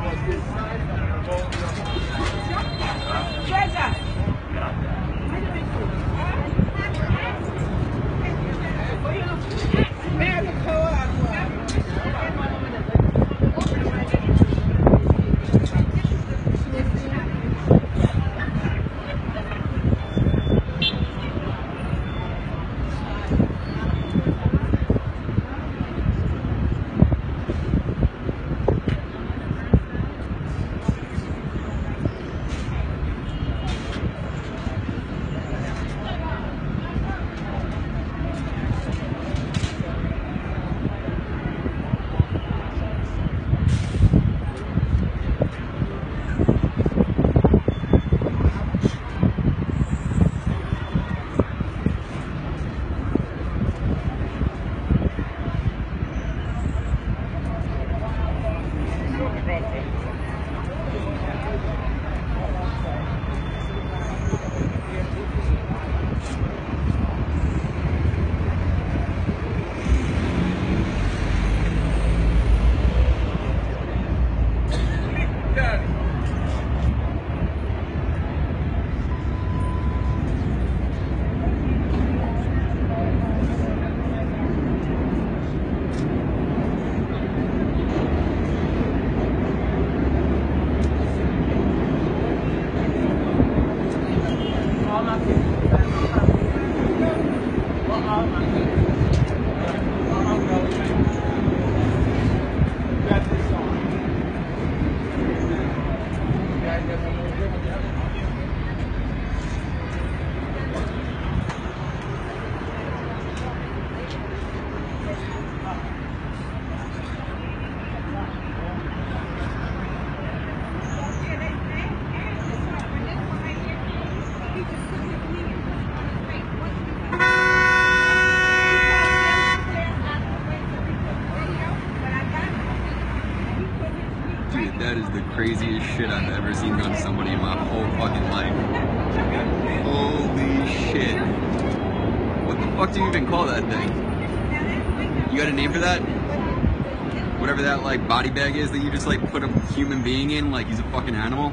します。própria. Dude, that is the craziest shit I've ever seen on somebody in my whole fucking life. Holy shit. What the fuck do you even call that thing? You got a name for that? Whatever that like body bag is that you just like put a human being in like he's a fucking animal?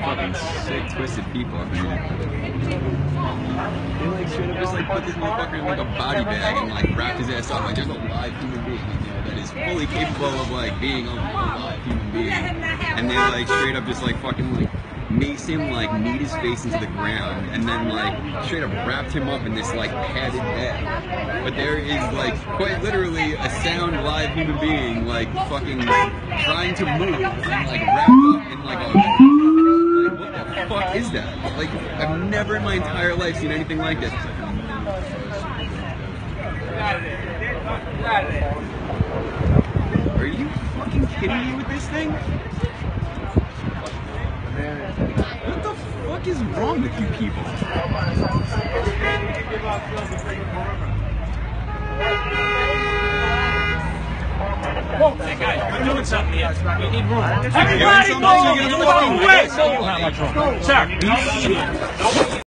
Fucking sick, twisted people up in here. They like should have just like put this motherfucker in like a body bag and like wrapped his ass up like there's a live human being in there that is fully capable of like being a live human being. And they like straight up just like fucking like makes him like knead his face into the ground and then like straight up wrapped him up in this like padded bag. But there is like quite literally a sound live human being like fucking trying to move and like wrapped up in like a like what the fuck is that? Like I've never in my entire life seen anything like this. Are you fucking kidding me with this thing? What the fuck is wrong with you people? Hey guys, we're doing something here. We need room. Everybody go! go! Sir,